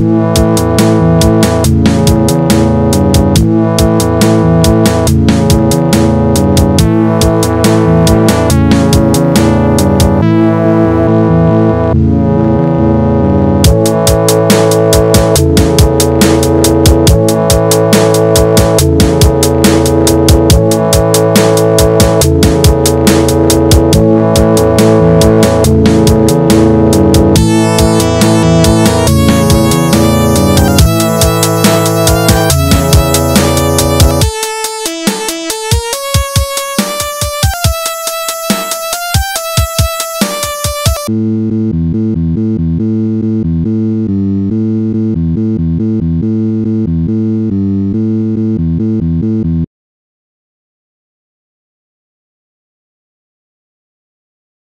Música Mm-hmm.